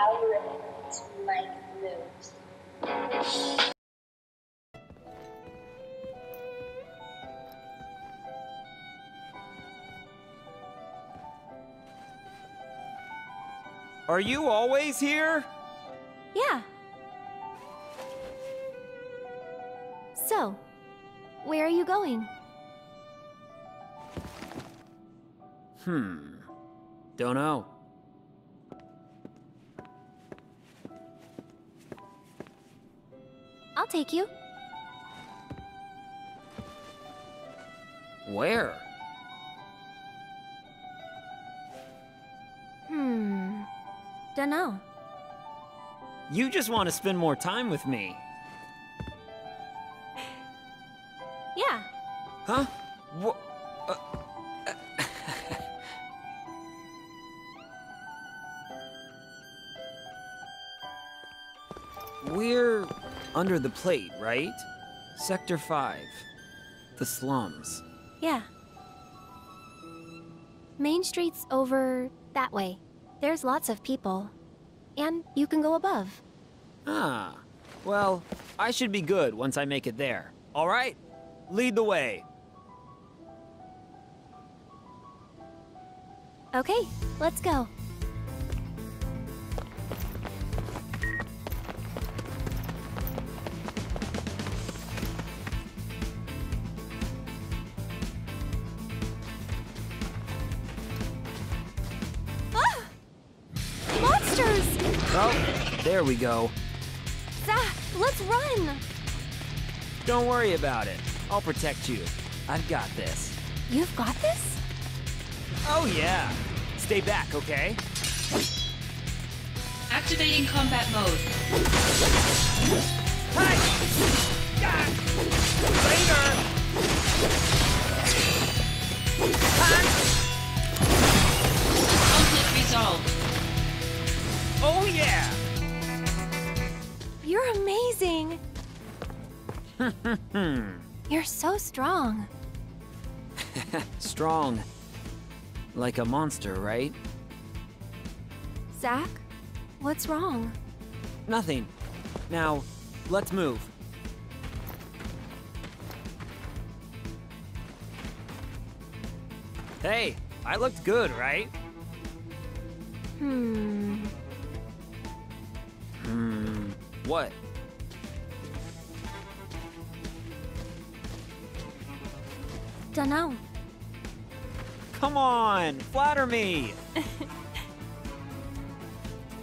algorithm to make moves. Are you always here? Yeah. So, where are you going? Hmm. Don't know. Take you. Where? Hmm. Dunno. You just want to spend more time with me. Yeah. Huh? What? We're under the plate, right? Sector 5. The slums. Yeah. Main Street's over that way. There's lots of people. And you can go above. Ah. Well, I should be good once I make it there. All right? Lead the way. Okay, let's go. There we go. Zack, let's run! Don't worry about it. I'll protect you. I've got this. You've got this? Oh, yeah. Stay back, okay? Activating combat mode. Hi! Ah! Later! Conflict resolved. Oh, yeah! You're amazing! You're so strong. Strong. Like a monster, right? Zack, what's wrong? Nothing. Now, let's move. Hey, I looked good, right? Hmm. Hmm. What? Dunno. Come on, flatter me.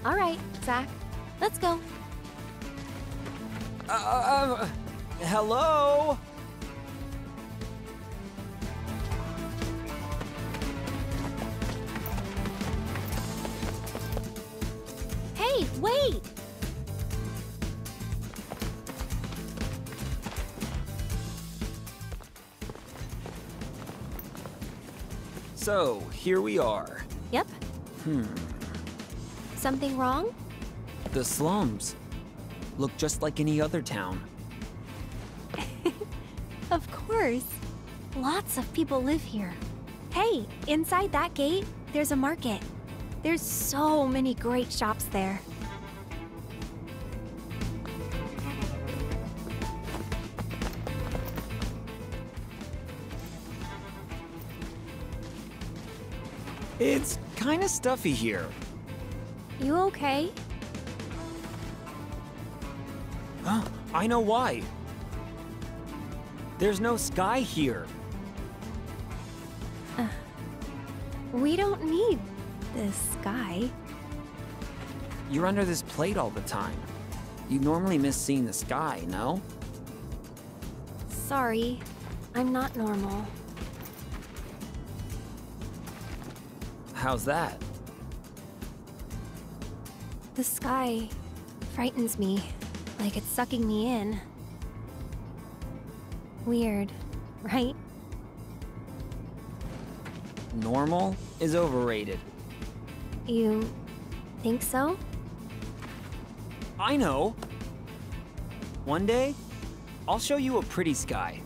All right, Zack. Let's go. Uh, uh, hello? Hey, wait! So, here we are. Yep. Hmm. Something wrong? The slums. Look just like any other town. Of course. Lots of people live here. Hey, inside that gate, there's a market. There's so many great shops there. It's kind of stuffy here. You okay? Huh, I know why. There's no sky here. Uh, we don't need this sky. You're under this plate all the time. You normally miss seeing the sky, no? Sorry, I'm not normal. How's that? The sky frightens me, like it's sucking me in. Weird, right? Normal is overrated. You think so? I know. One day, I'll show you a pretty sky.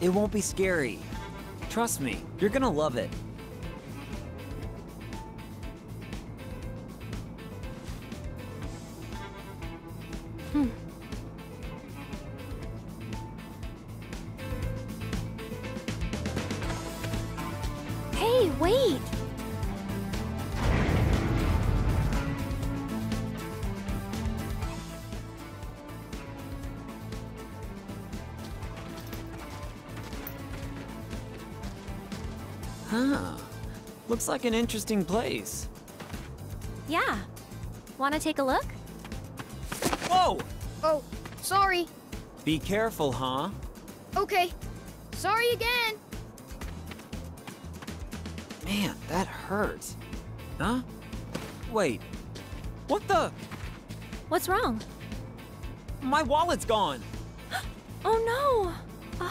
It won't be scary. Trust me, you're gonna love it. Looks like an interesting place. Yeah. Wanna take a look? Whoa! Oh, sorry. Be careful, huh? Okay. Sorry again. Man, that hurts. Huh? Wait. What the? What's wrong? My wallet's gone. Oh no!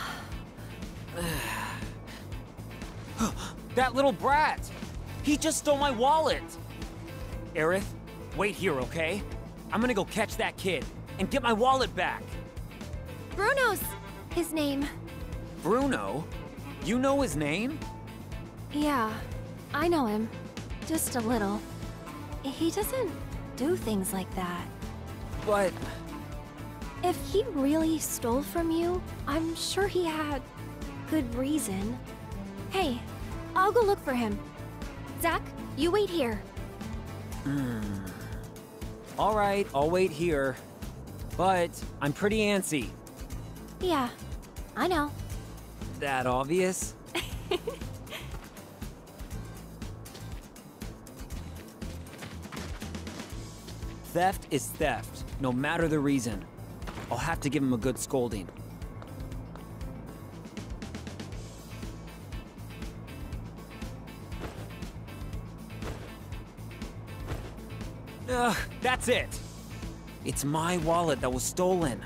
That little brat! He just stole my wallet! Aerith, wait here, okay? I'm gonna go catch that kid and get my wallet back. Bruno's his name. Bruno? You know his name? Yeah, I know him. Just a little. He doesn't do things like that. But If he really stole from you, I'm sure he had good reason. Hey, I'll go look for him. Zack, you wait here. Hmm. all right, I'll wait here. But I'm pretty antsy. Yeah, I know. That obvious? theft is theft, no matter the reason. I'll have to give him a good scolding. Ugh, that's it. It's my wallet that was stolen.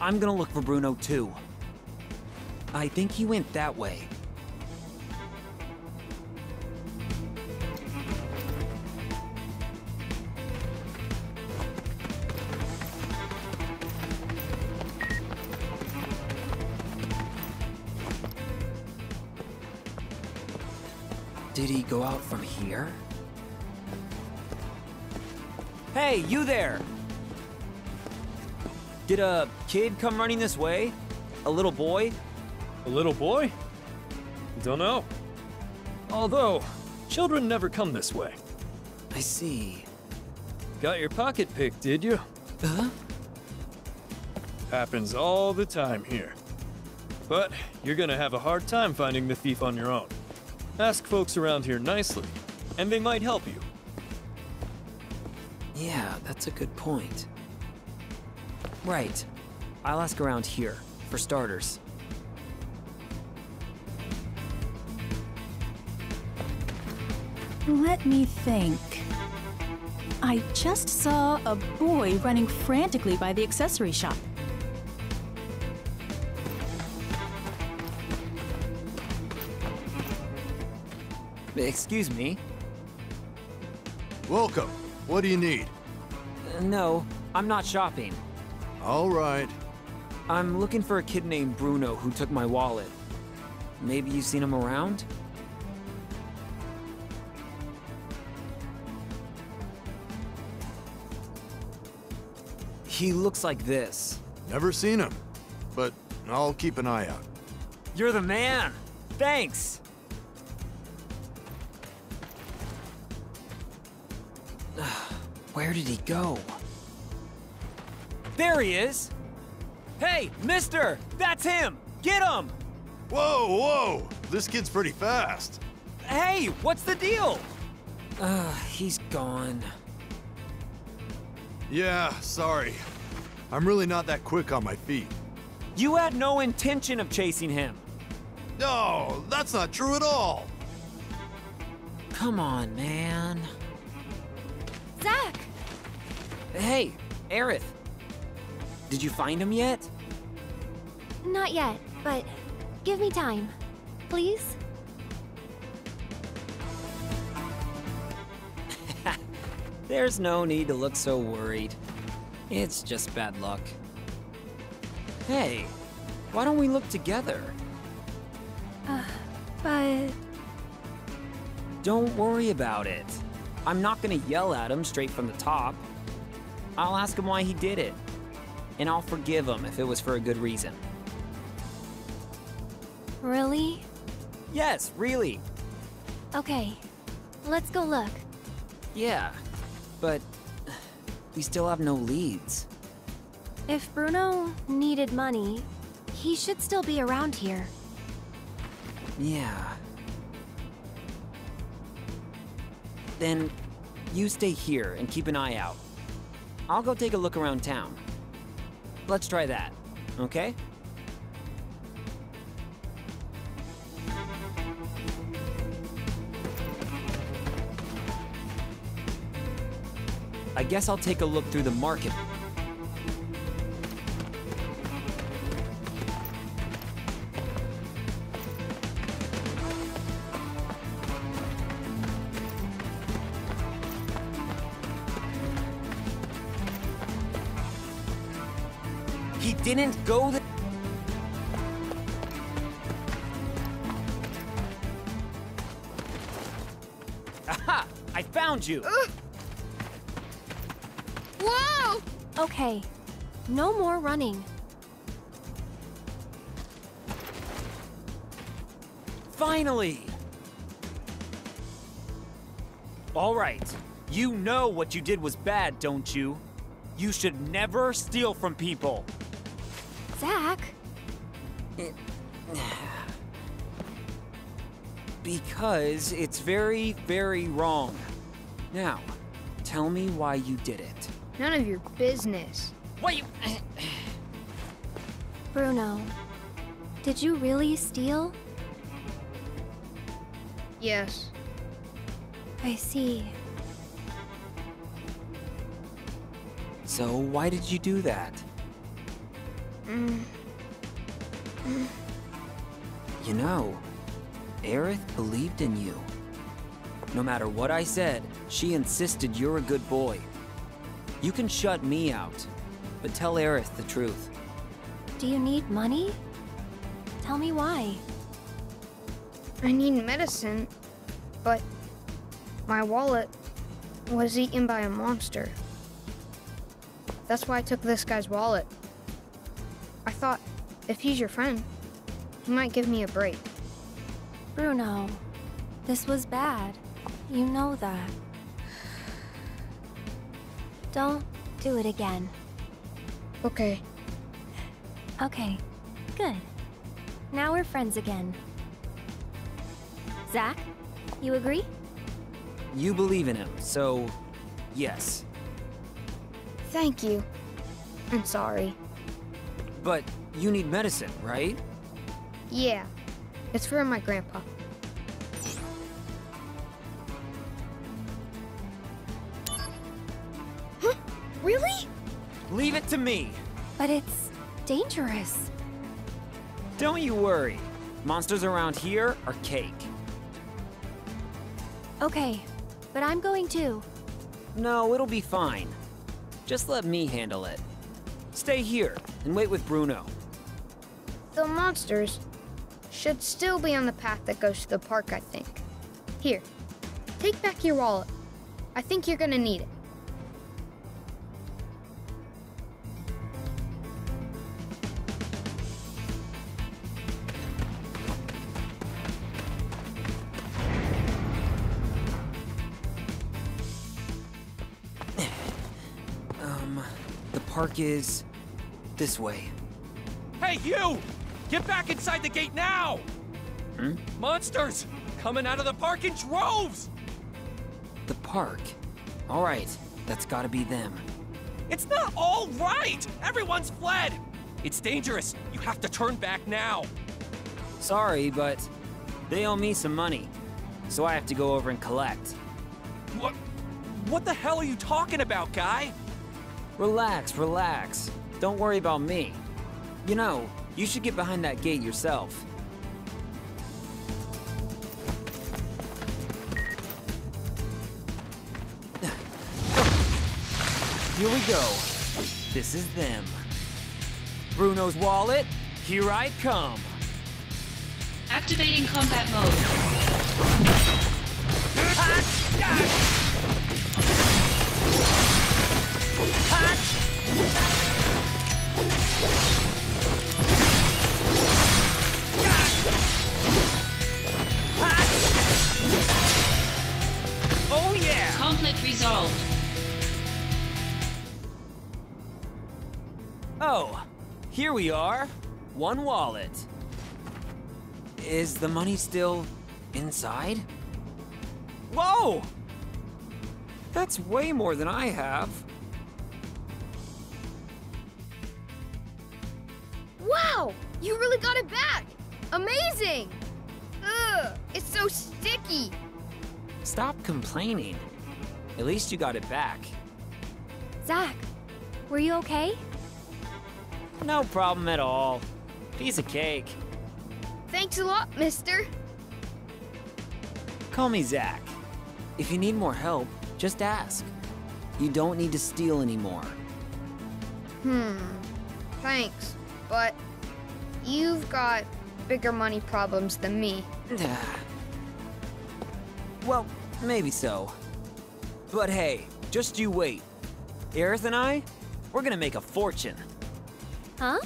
I'm gonna look for Bruno too. I think he went that way. Did he go out from here? Hey, you there! Did a kid come running this way? A little boy? A little boy? Don't know. Although, children never come this way. I see. Got your pocket picked, did you? Huh? Happens all the time here. But you're gonna have a hard time finding the thief on your own. Ask folks around here nicely, and they might help you. Yeah, that's a good point. Right. I'll ask around here, for starters. Let me think. I just saw a boy running frantically by the accessory shop. Excuse me? Welcome. What do you need? Uh, no, I'm not shopping. All right. I'm looking for a kid named Bruno who took my wallet. Maybe you've seen him around? He looks like this. Never seen him, but I'll keep an eye out. You're the man! Thanks! Where did he go? There he is! Hey, mister! That's him! Get him! Whoa, whoa! This kid's pretty fast. Hey, what's the deal? Uh, he's gone. Yeah, sorry. I'm really not that quick on my feet. You had no intention of chasing him. No, that's not true at all. Come on, man. Zack! Hey, Aerith. Did you find him yet? Not yet, but give me time. Please? There's no need to look so worried. It's just bad luck. Hey, why don't we look together? Uh, but. Don't worry about it. I'm not gonna yell at him straight from the top. I'll ask him why he did it. And I'll forgive him if it was for a good reason. Really? Yes, really. Okay, let's go look. Yeah, but we still have no leads. If Bruno needed money, he should still be around here. Yeah. Then you stay here and keep an eye out. I'll go take a look around town. Let's try that, okay? I guess I'll take a look through the market. Didn't go there. Aha! I found you! Whoa! Okay, no more running. Finally! All right. You know what you did was bad, don't you? You should never steal from people. Zack, Because it's very, very wrong. Now, tell me why you did it. None of your business. Wait! Bruno, did you really steal? Yes. I see. So, why did you do that? You know, Aerith believed in you. No matter what I said, she insisted you're a good boy. You can shut me out, but tell Aerith the truth. Do you need money? Tell me why. I need medicine, but my wallet was eaten by a monster. That's why I took this guy's wallet. I thought, if he's your friend, he might give me a break. Bruno, this was bad. You know that. Don't do it again. Okay. Okay, good. Now we're friends again. Zack, you agree? You believe in him, so yes. Thank you. I'm sorry. But you need medicine, right? Yeah. It's for my grandpa. Huh? Really? Leave it to me. But it's dangerous. Don't you worry. Monsters around here are cake. Okay, but I'm going too. No, it'll be fine. Just let me handle it. Stay here and wait with Bruno. The monsters should still be on the path that goes to the park, I think. Here, take back your wallet. I think you're gonna need it. Um, the park is this way. Hey, you! Get back inside the gate now! Hmm? Monsters! Coming out of the park in droves! The park? All right, that's gotta be them. It's not all right! Everyone's fled! It's dangerous. You have to turn back now. Sorry, but they owe me some money, so I have to go over and collect. What? What the hell are you talking about, guy? Relax, relax. Don't worry about me. You know, you should get behind that gate yourself. Here we go. This is them. Bruno's wallet, here I come. Activating combat mode. We are. One wallet. Is the money still inside? Whoa! That's way more than I have. Wow! You really got it back! Amazing! Ugh, it's so sticky. Stop complaining. At least you got it back. Zack, were you okay? No problem at all. Piece of cake. Thanks a lot, mister. Call me Zack. If you need more help, just ask. You don't need to steal anymore. Hmm. Thanks, but you've got bigger money problems than me. well, maybe so. But hey, just you wait. Aerith and I, we're gonna make a fortune. Huh?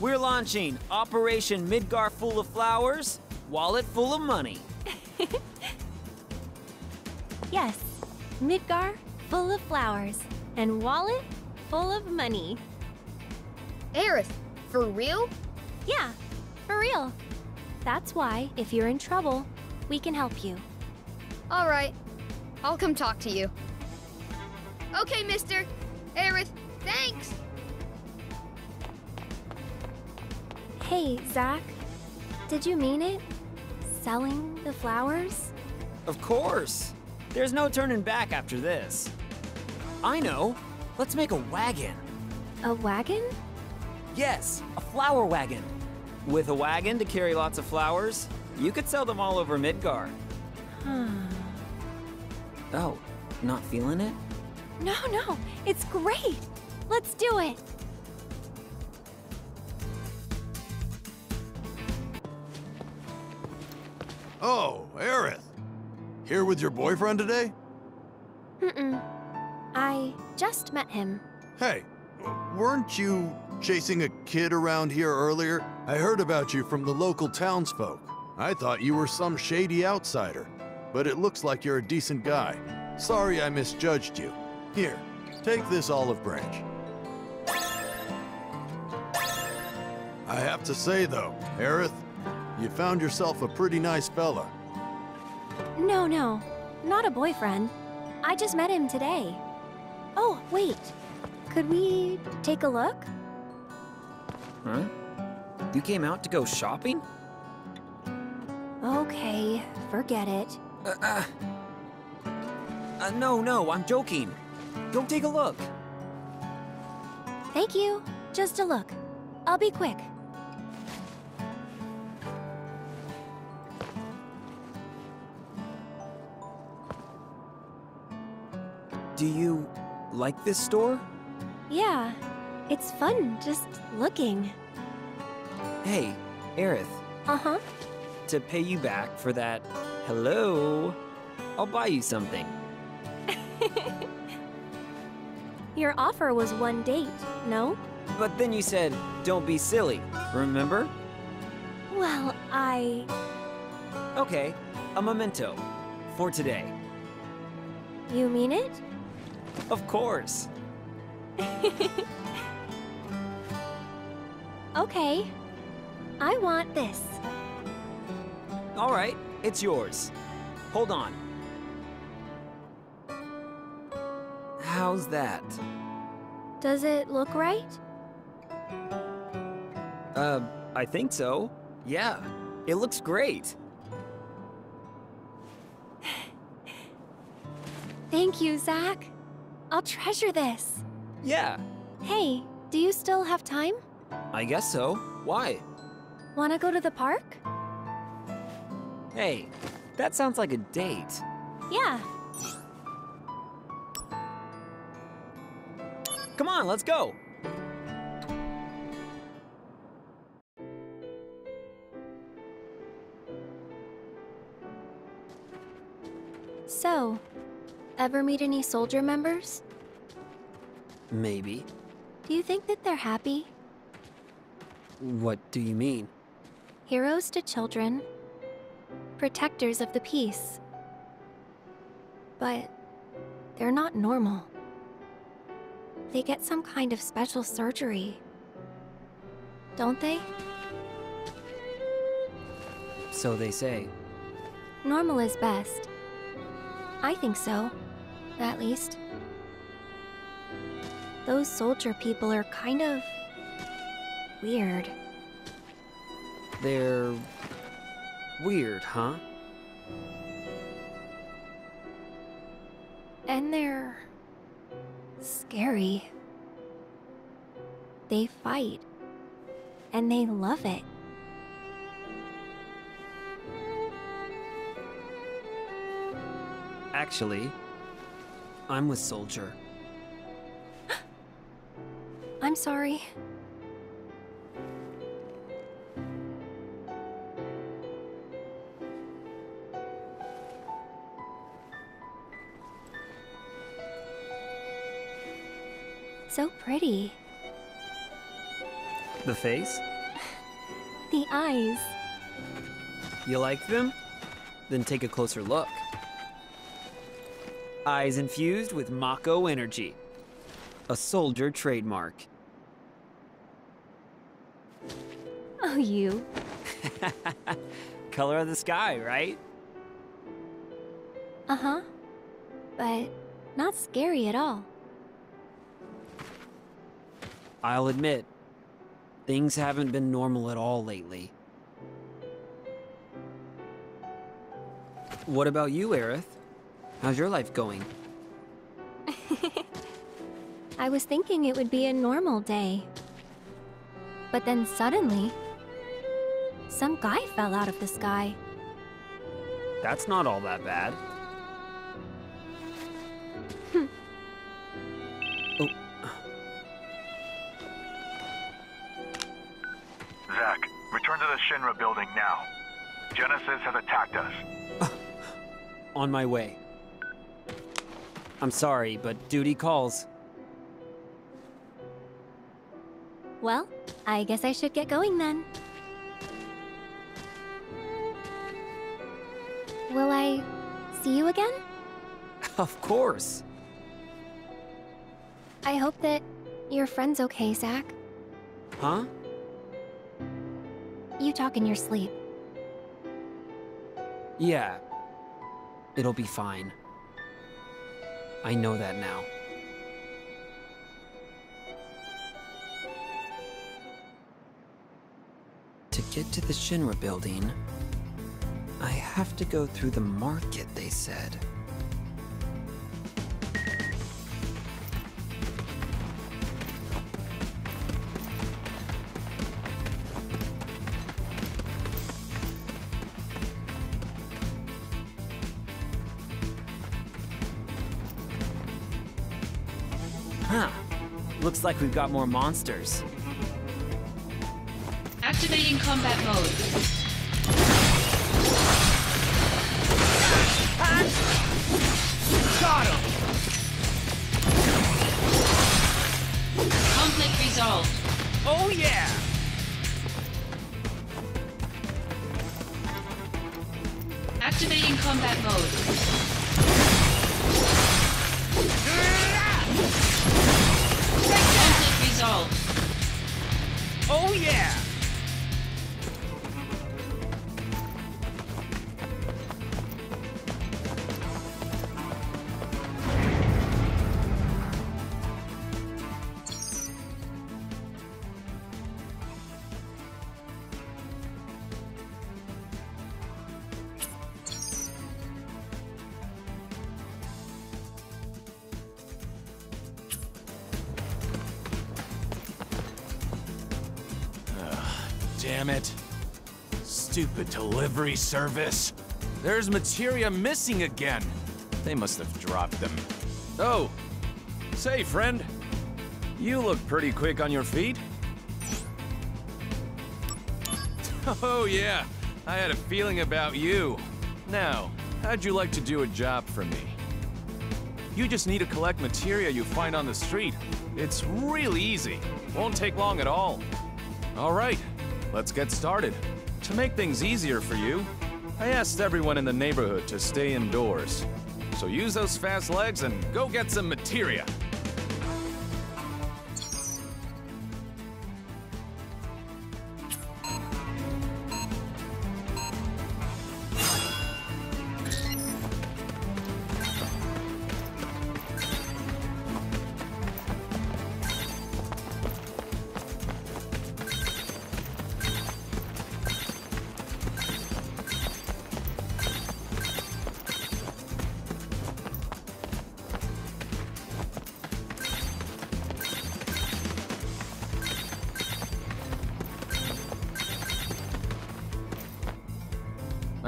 We're launching Operation Midgar Full of Flowers, Wallet Full of Money. Yes, Midgar full of flowers, and wallet full of money. Aerith, for real? Yeah, for real. That's why, if you're in trouble, we can help you. All right. I'll come talk to you. Okay, mister. Aerith, thanks. Hey, Zack, did you mean it? Selling the flowers? Of course. There's no turning back after this. I know. Let's make a wagon. A wagon? Yes, a flower wagon. With a wagon to carry lots of flowers, you could sell them all over Midgar. Hmm. Oh, not feeling it? No, no, it's great. Let's do it. Oh, Aerith. Here with your boyfriend today? Mm-mm. I just met him. Hey, weren't you chasing a kid around here earlier? I heard about you from the local townsfolk. I thought you were some shady outsider, but it looks like you're a decent guy. Sorry I misjudged you. Here, take this olive branch. I have to say though, Aerith, you found yourself a pretty nice fella. No, no, not a boyfriend. I just met him today. Oh, wait. Could we take a look? Huh? You came out to go shopping? Okay, forget it. Uh, uh, uh, no, no, I'm joking. Go take a look. Thank you. Just a look. I'll be quick. Do you like this store? Yeah, it's fun just looking. Hey, Aerith, Uh-huh. to pay you back for that hello, I'll buy you something. Your offer was one date, no? But then you said, don't be silly, remember? Well, I... Okay, a memento. For today. You mean it? Of course. Okay. I want this. All right, it's yours. Hold on. How's that? Does it look right? Uh, I think so. Yeah, it looks great. Thank you, Zack. I'll treasure this. Yeah, Hey, do you still have time? I guess so. Why? Wanna go to the park? Hey, that sounds like a date. Yeah. Come on, let's go. So, ever meet any soldier members? Maybe. Do you think that they're happy? What do you mean? Heroes to children, protectors of the peace. But they're not normal. They get some kind of special surgery. Don't they? So they say. Normal is best. I think so. At least. Those soldier people are kind of... weird. They're weird, huh? And they're... scary. They fight. And they love it. Actually, I'm with Soldier. I'm sorry. So pretty. The face? The eyes. You like them? Then take a closer look. Eyes infused with Mako energy. A soldier trademark. Oh, you. Color of the sky, right? Uh huh. But not scary at all. I'll admit, things haven't been normal at all lately. What about you, Aerith? How's your life going? I was thinking it would be a normal day. But then suddenly, some guy fell out of the sky. That's not all that bad. Hmm. oh, Zack, return to the Shinra building now. Genesis has attacked us. Ah. on my way. I'm sorry, but duty calls. Well, I guess I should get going then. Will I see you again? Of course. I hope that your friend's okay, Zack. Huh? You talk in your sleep. Yeah. It'll be fine. I know that now. To get to the Shinra building, I have to go through the market, they said. Looks like we've got more monsters. Activating combat mode. Stupid delivery service. There's materia missing again. They must have dropped them. Oh, say, friend. You look pretty quick on your feet. Oh, yeah. I had a feeling about you. Now, how'd you like to do a job for me? You just need to collect materia you find on the street. It's really easy. Won't take long at all. All right, let's get started. To make things easier for you, I asked everyone in the neighborhood to stay indoors. So use those fast legs and go get some materia.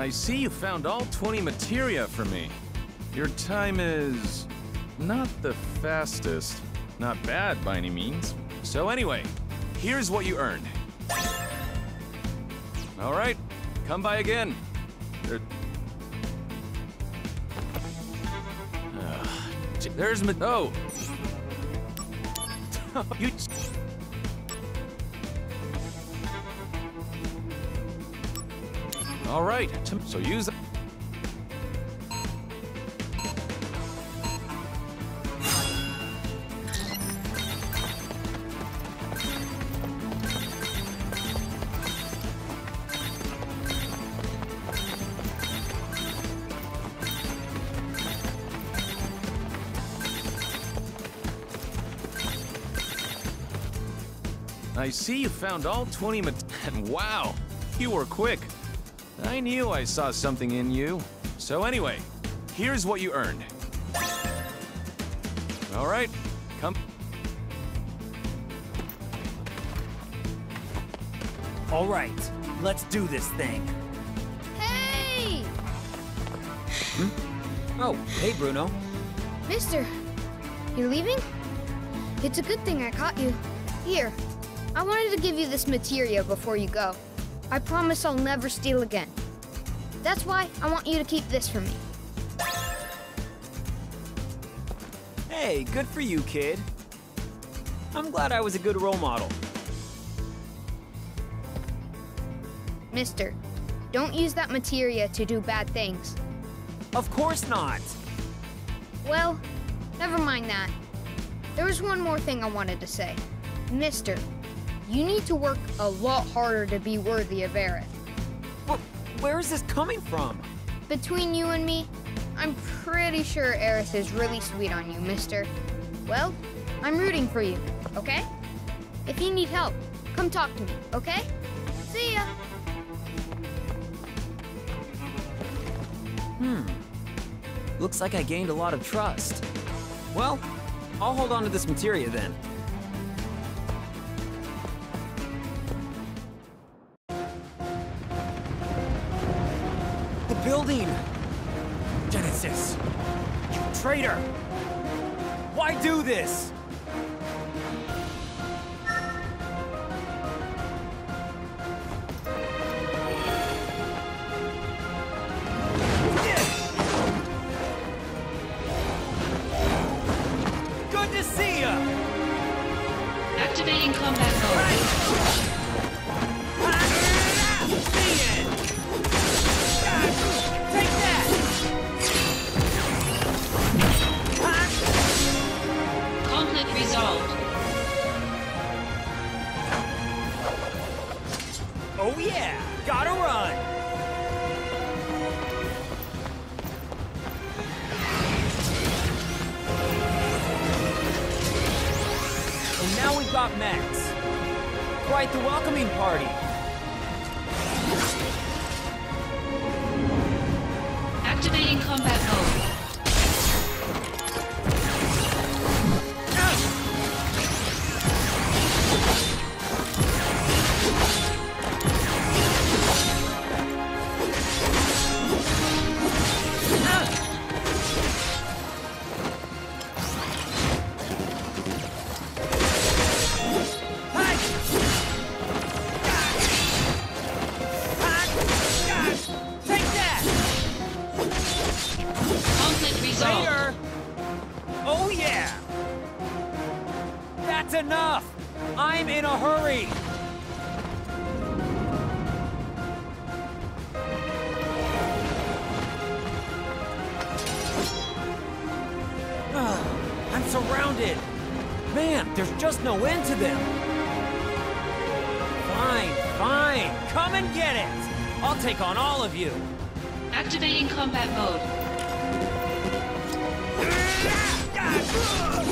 I see you found all 20 materia for me. Your time is not the fastest. Not bad by any means. So anyway, here's what you earned. All right, come by again. There- Ugh, j- there's ma- oh. you. All right, so use. I see you found all 20 mat- and wow, you were quick. I knew I saw something in you. So anyway, here's what you earned. All right, come. All right, let's do this thing. Hey! Hmm? Oh, hey, Bruno. Mister, you're leaving? It's a good thing I caught you. Here, I wanted to give you this materia before you go. I promise I'll never steal again. That's why I want you to keep this for me. Hey, good for you, kid. I'm glad I was a good role model. Mister, don't use that materia to do bad things. Of course not. Well, never mind that. There was one more thing I wanted to say. Mister, you need to work a lot harder to be worthy of Aerith. Wh- Where is this coming from? Between you and me, I'm pretty sure Aerith is really sweet on you, mister. Well, I'm rooting for you, okay? If you need help, come talk to me, okay? See ya! Hmm. Looks like I gained a lot of trust. Well, I'll hold on to this materia then. You! Why do this? Good to see ya! Activating combat mode. Resolved. Oh yeah! Gotta run! And now we've got Max. Quite the welcoming party. That's enough! I'm in a hurry! I'm surrounded! Man, there's just no end to them! Fine, fine, come and get it! I'll take on all of you! Activating combat mode.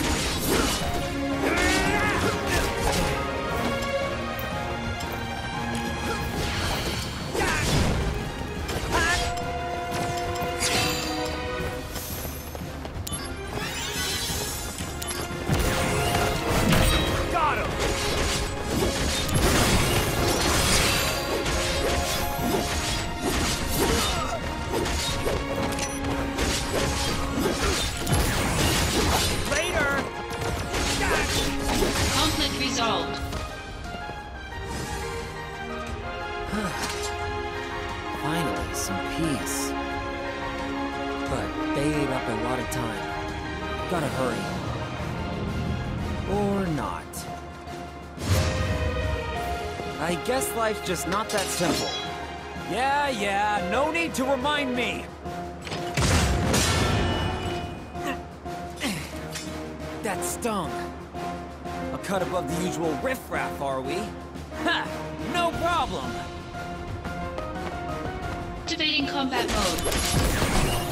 life's just not that simple. Yeah, yeah, no need to remind me! That stung. A cut above the usual riffraff, are we? Ha! No problem! Activating combat mode.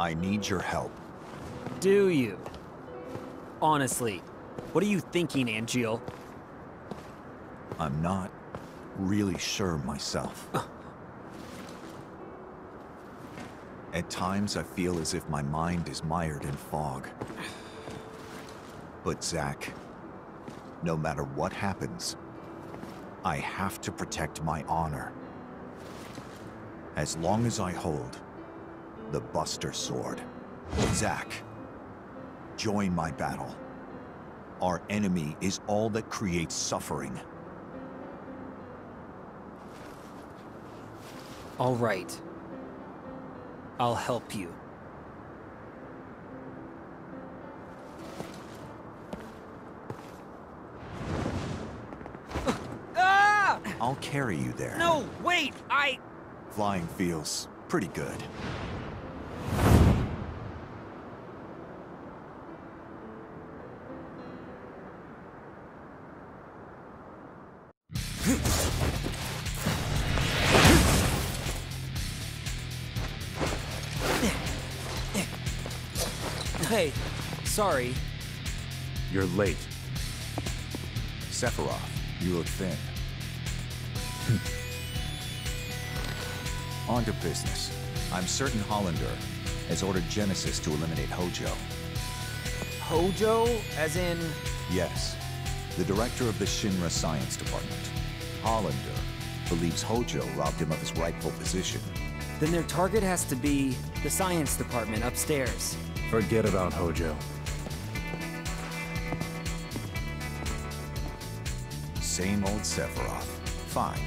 I need your help. Do you? Honestly, what are you thinking, Angeal? I'm not really sure myself. At times, I feel as if my mind is mired in fog. But Zack, no matter what happens, I have to protect my honor. As long as I hold the Buster Sword. Zack, join my battle. Our enemy is all that creates suffering. All right. I'll help you. Ah! I'll carry you there. No, wait! I... Flying feels pretty good. Sorry. You're late. Sephiroth, you look thin. Hmm. On to business. I'm certain Hollander has ordered Genesis to eliminate Hojo. Hojo? As in... Yes, the director of the Shinra Science Department. Hollander believes Hojo robbed him of his rightful position. Then their target has to be the science department upstairs. Forget about Hojo. Same old Sephiroth. Fine.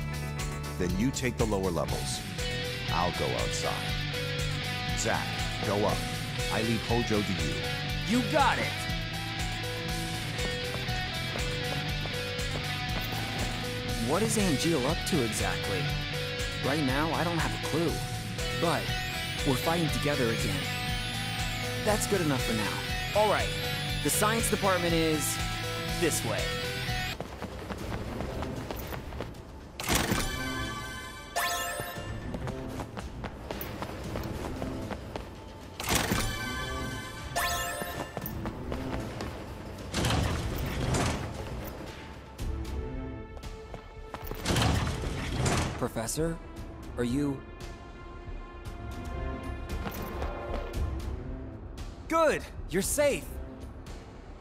Then you take the lower levels. I'll go outside. Zack, go up. I leave Hojo to you. You got it! What is Angeal up to exactly? Right now, I don't have a clue. But we're fighting together again. That's good enough for now. All right, the science department is this way. Professor, are you... Good! You're safe!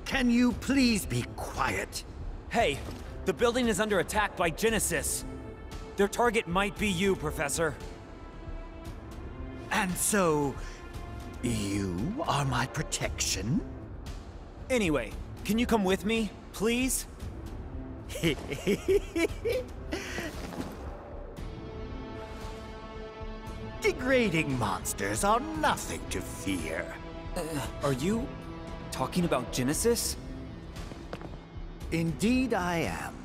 Can you please be quiet? Hey, the building is under attack by Genesis. Their target might be you, Professor. And so, you are my protection? Anyway, can you come with me, please? Degrading monsters are nothing to fear. Uh, are you talking about Genesis? Indeed I am.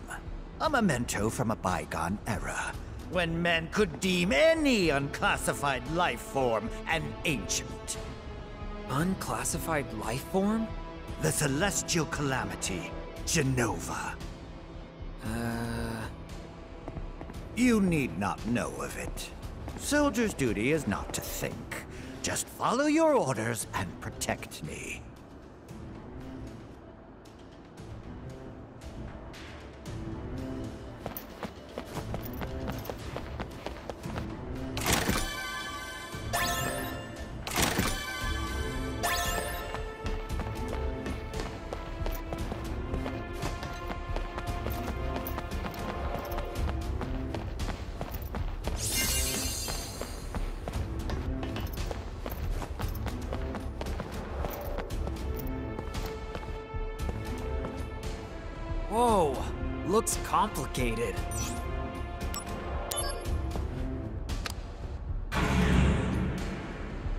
A memento from a bygone era, when men could deem any unclassified life form an ancient. Unclassified life form? The celestial calamity, Jenova. Uh... You need not know of it. Soldier's duty is not to think. Just follow your orders and protect me.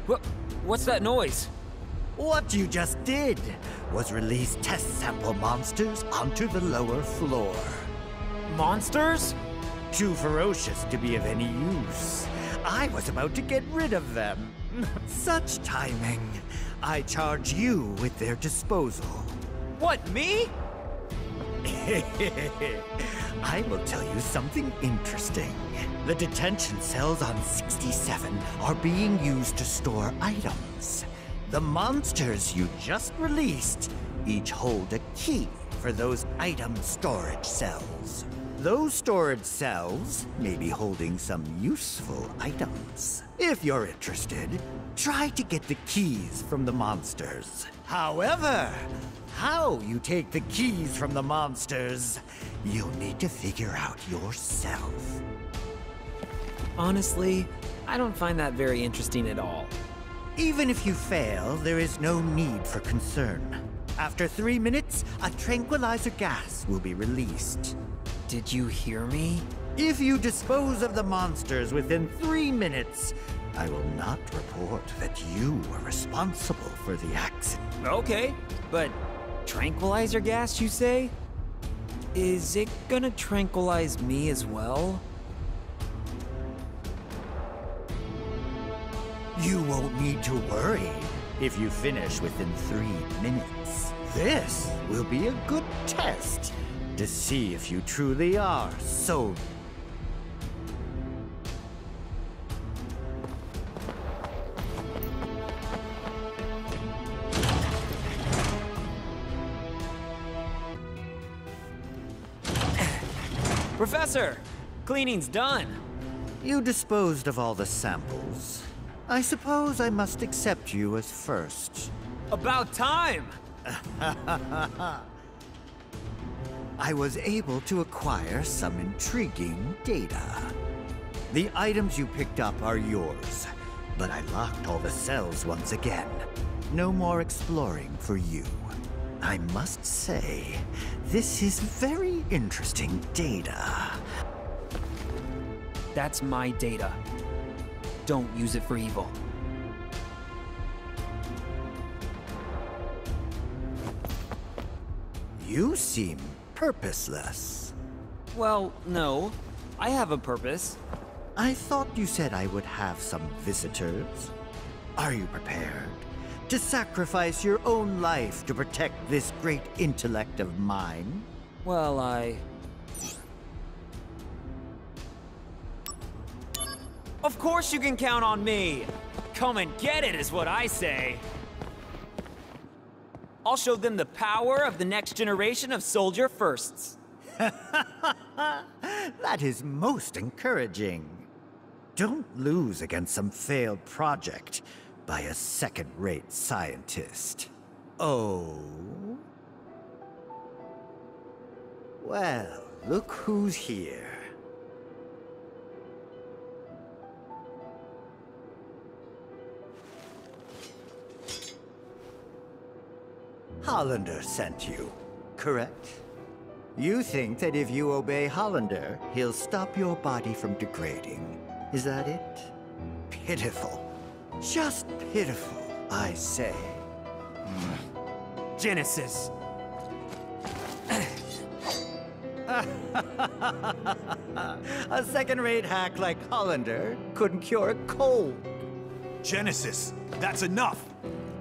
What? What's that noise? What you just did was release test sample monsters onto the lower floor. Monsters? Too ferocious to be of any use. I was about to get rid of them. Such timing. I charge you with their disposal. What, me? I will tell you something interesting. The detention cells on 67 are being used to store items. The monsters you just released each hold a key for those item storage cells. Those storage cells may be holding some useful items. If you're interested, try to get the keys from the monsters. However, how you take the keys from the monsters, you'll need to figure out yourself. Honestly, I don't find that very interesting at all. Even if you fail, there is no need for concern. After three minutes, a tranquilizer gas will be released. Did you hear me? If you dispose of the monsters within three minutes, I will not report that you were responsible for the accident. Okay, but tranquilizer gas, you say? Is it gonna tranquilize me as well? You won't need to worry if you finish within three minutes. This will be a good test to see if you truly are so Professor! Cleaning's done. You disposed of all the samples. I suppose I must accept you as first. About time! I was able to acquire some intriguing data. The items you picked up are yours, but I locked all the cells once again. No more exploring for you. I must say, this is very interesting data. That's my data. Don't use it for evil. You seem purposeless. Well, no. I have a purpose. I thought you said I would have some visitors. Are you prepared to sacrifice your own life to protect this great intellect of mine? Well, I... Of course you can count on me! Come and get it is what I say! I'll show them the power of the next generation of soldier firsts. That is most encouraging. Don't lose against some failed project by a second-rate scientist. Oh? Well, look who's here. Hollander sent you, correct? You think that if you obey Hollander, he'll stop your body from degrading. Is that it? Pitiful. Just pitiful, I say. Genesis. a second-rate hack like Hollander couldn't cure a cold. Genesis, that's enough!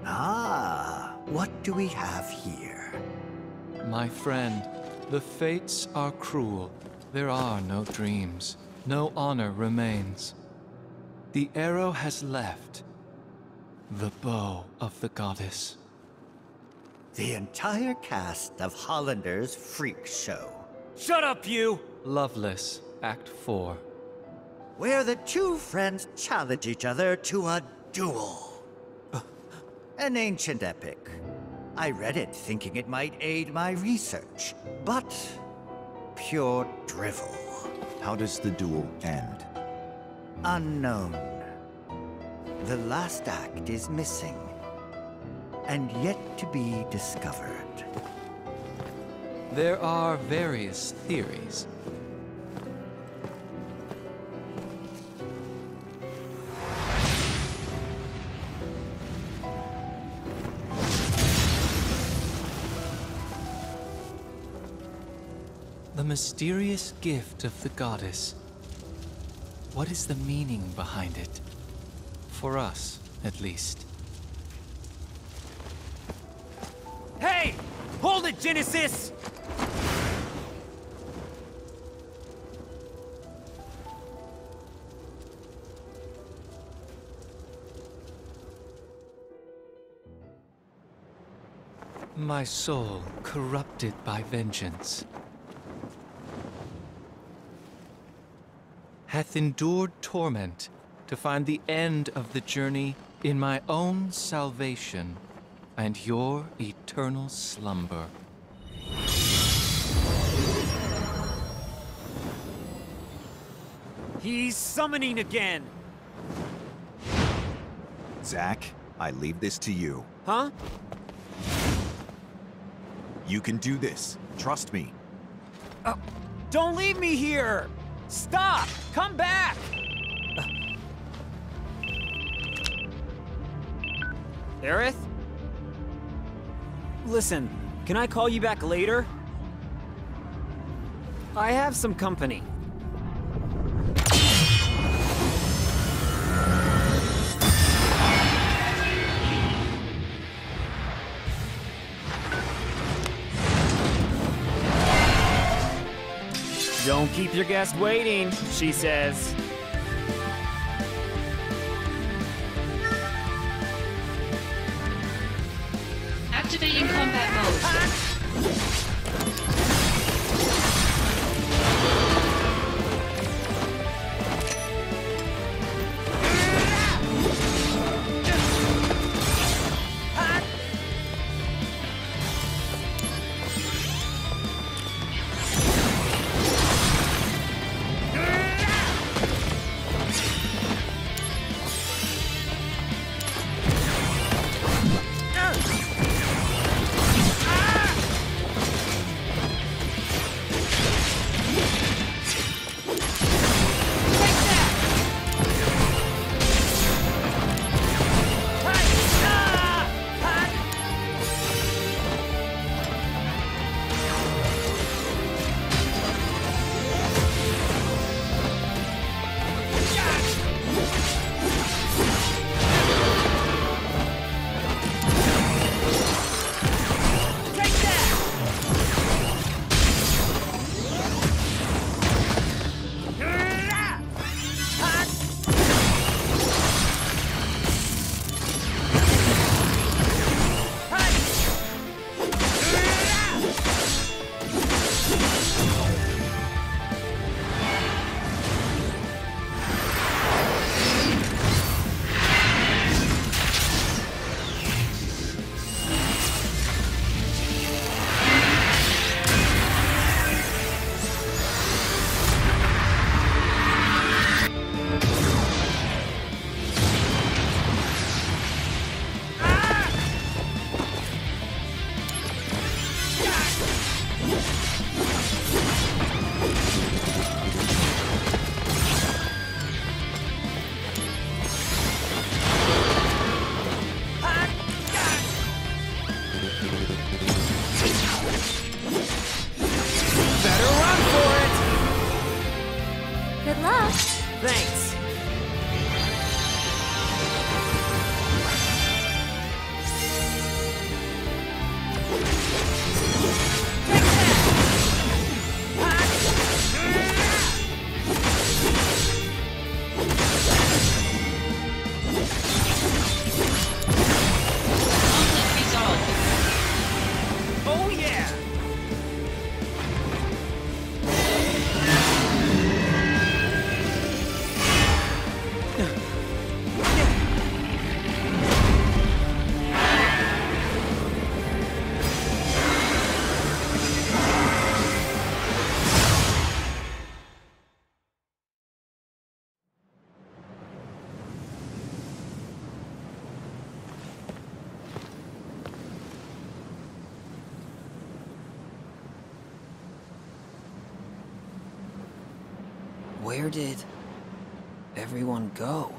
Ah, what do we have here? My friend, the fates are cruel. There are no dreams. No honor remains. The arrow has left. The bow of the goddess. The entire cast of Hollander's freak show. Shut up, you! Loveless, Act 4. Where the two friends challenge each other to a duel. An ancient epic. I read it thinking it might aid my research, but pure drivel. How does the duel end? Unknown. The last act is missing, and yet to be discovered. There are various theories. Mysterious gift of the goddess. What is the meaning behind it? For us, at least. Hey! Hold it, Genesis! My soul corrupted by vengeance hath endured torment to find the end of the journey in my own salvation and your eternal slumber. He's summoning again! Zack, I leave this to you. Huh? You can do this. Trust me. Uh, don't leave me here! Stop! Come back! Aerith? Listen, can I call you back later? I have some company. Keep your guest waiting, she says. Thanks. Where did everyone go?